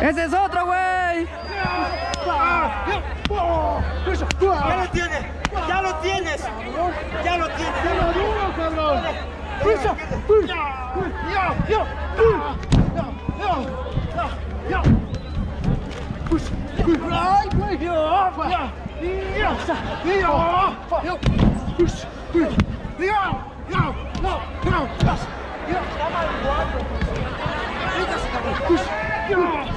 ¡Ese es otro, güey! ¡Ya lo tienes! ¡Ya lo tienes! ¡Ya lo tienes! ¡Ya lo duro, cabrón! ¡Pucha! ¡Ya! ¡Ya! ¡Ya! ¡Ya! ¡Ya! Yeah!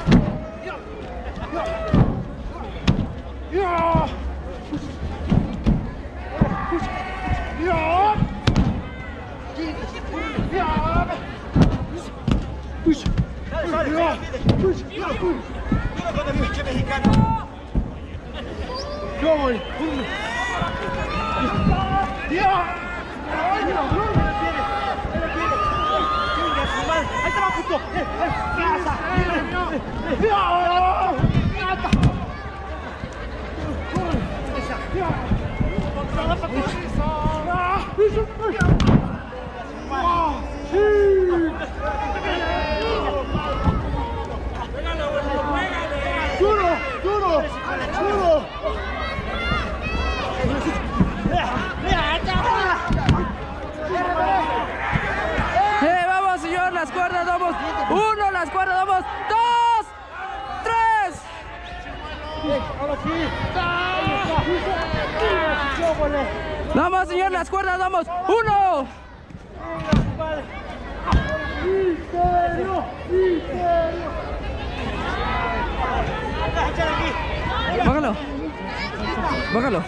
一二三一二三一二三 ¡Vamos, señor! ¡Las cuerdas, vamos! ¡Uno! ¡Misterio! ¡Misterio! ¡Bájalo! ¡Bájalo!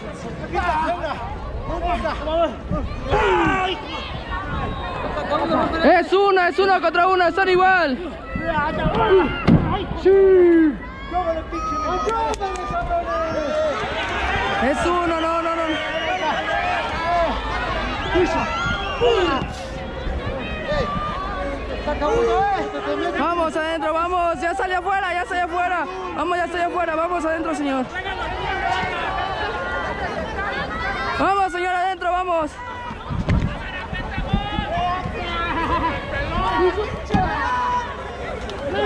¡Es uno, es uno contra uno! ¡Están igual! ¡Sí! ¡Es uno, no, no, no! Saca uno, eh. Te mete. ¡Vamos adentro, vamos! ¡Ya sale afuera, ya sale afuera! ¡Vamos, ya estoy afuera! ¡Vamos adentro, señor! ¡Vamos, señor, adentro, vamos!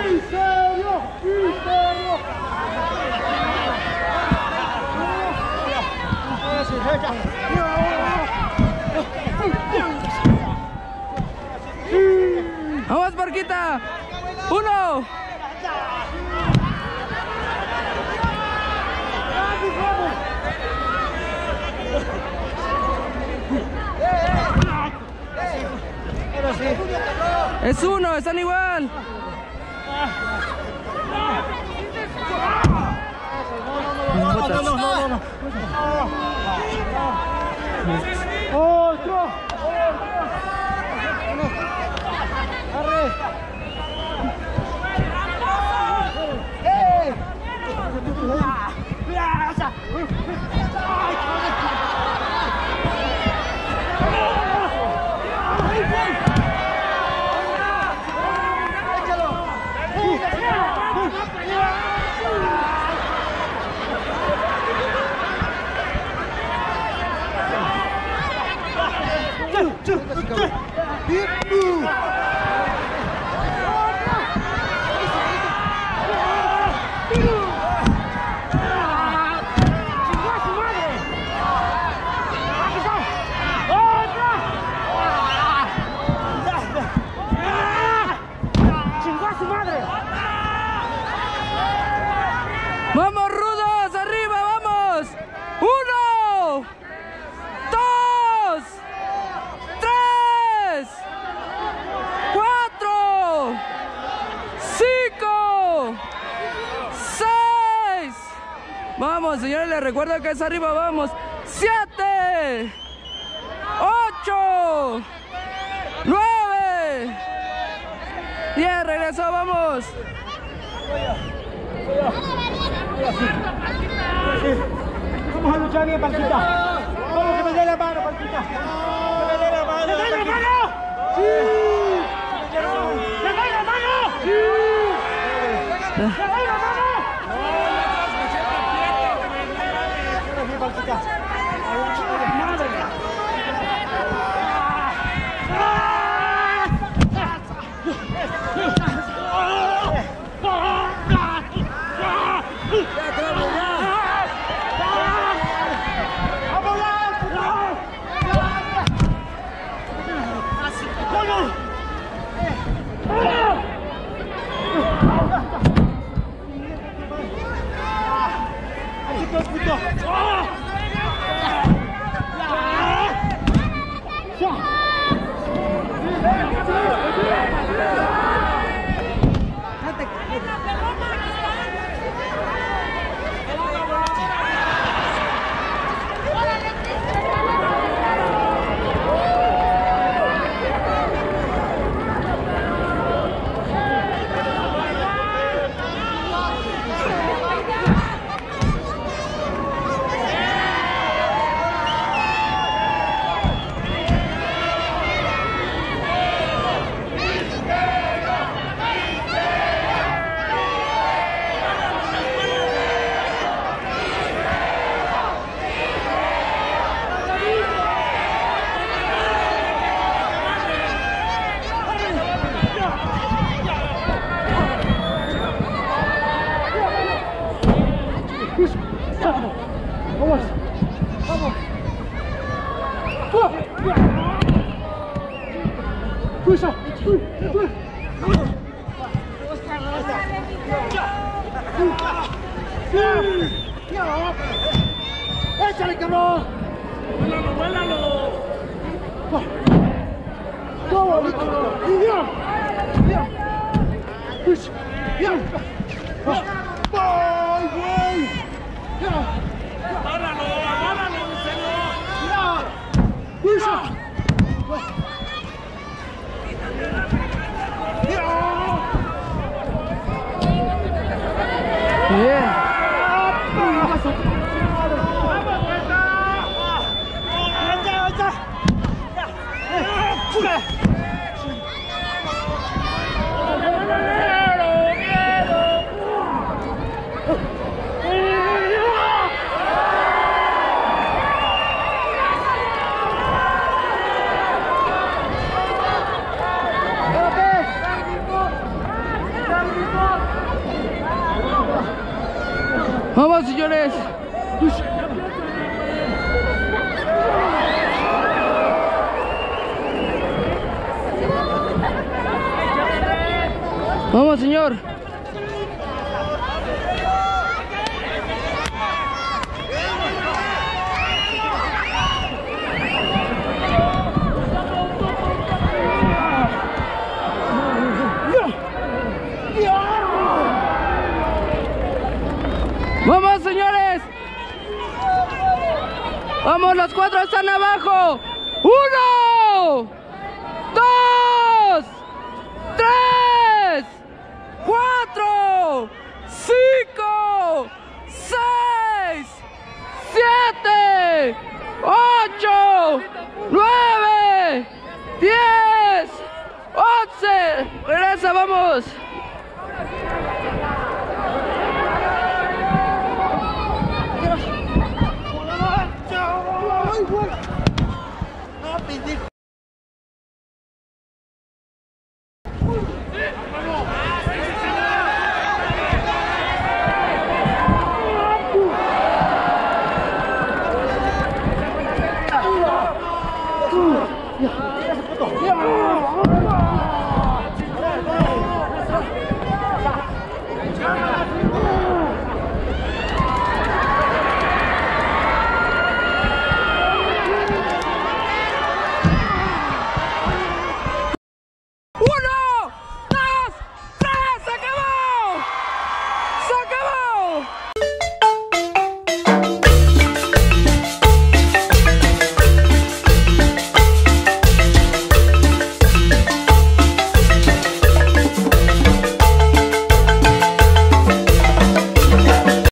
¡Misterio! ¡Misterio! ¡Vamos, Parquita! ¡Uno! ¡Es uno! ¡Están igual! ¡Otro! Vamos, señores, les recuerdo que es arriba, vamos. ¡Siete! ¡Ocho! ¡Nueve! ¡Diez! Regresó, vamos. Vamos a luchar bien, Panchita. Vamos, que me dé la mano, Panchita. Que me dé la mano. ¡Échale, cabrón! ¡Vuélalo, vuélalo! ¡Todo, ¡Y bien! ¡Bien! ¡Pues! ¡Bien! ¡Ay, güey! ¡Ya! ¡Agárralo, agárralo, señor! ¡Ya! ¡Pisa! Bien. Vamos, señores. Vamos, señor. Vamos, señores. Vamos, los cuatro están abajo. Uno, dos, tres, cuatro, cinco, seis, siete, ocho, nueve, diez, once. Regresa, vamos.